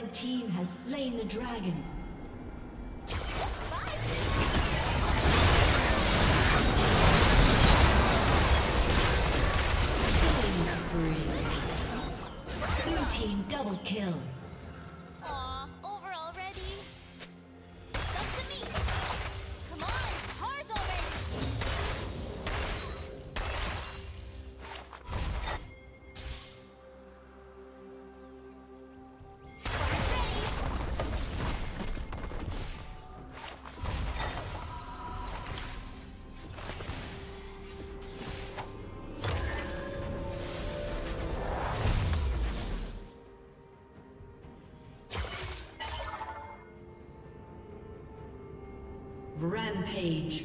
Red team has slain the dragon. Killing spree. Blue team double kill. Rampage.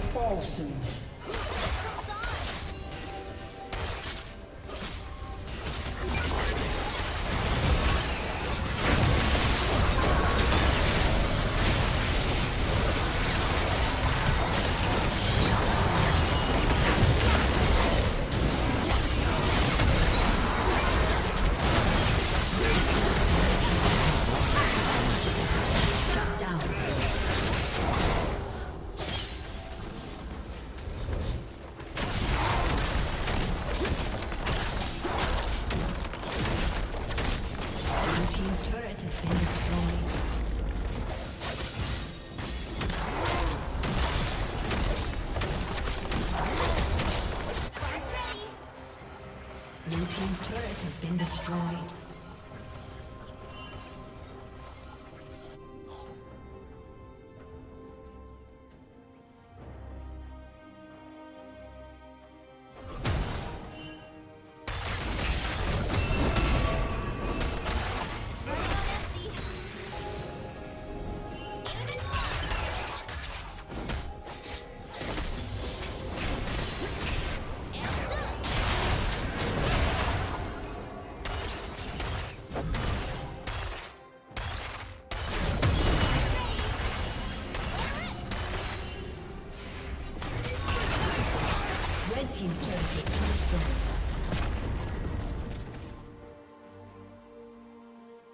fall soon.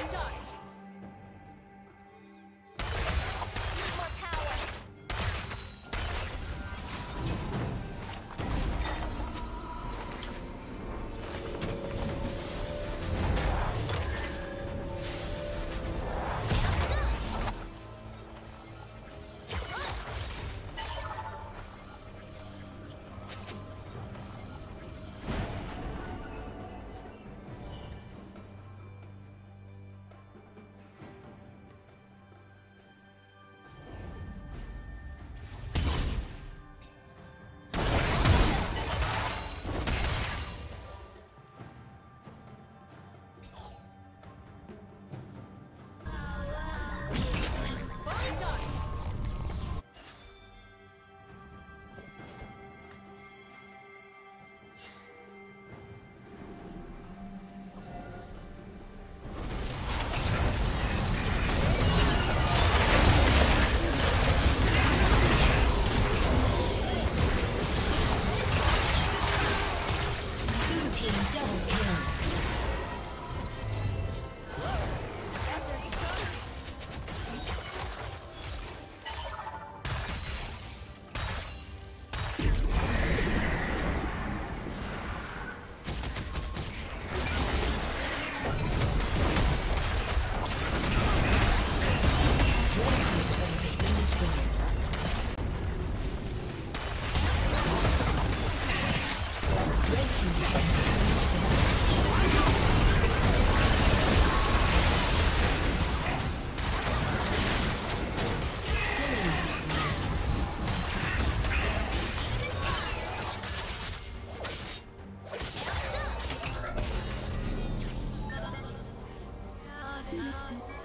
Recharge. Uh,